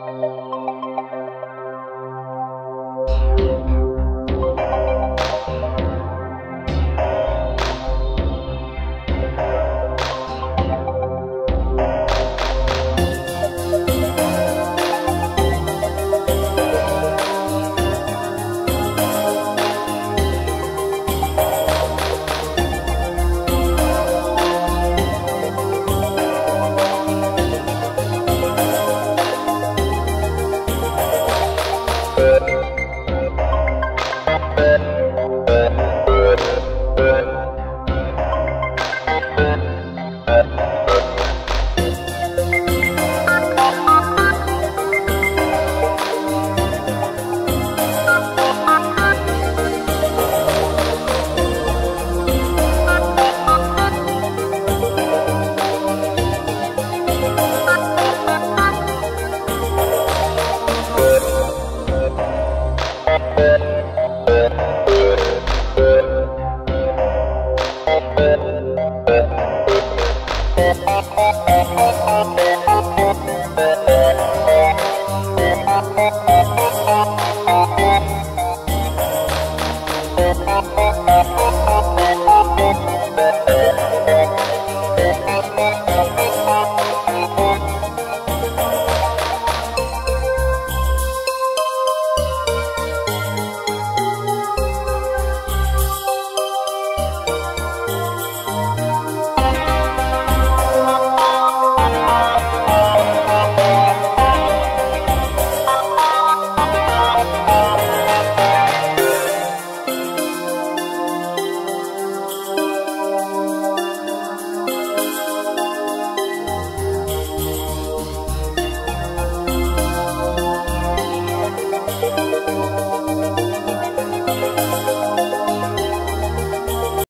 Música Uh...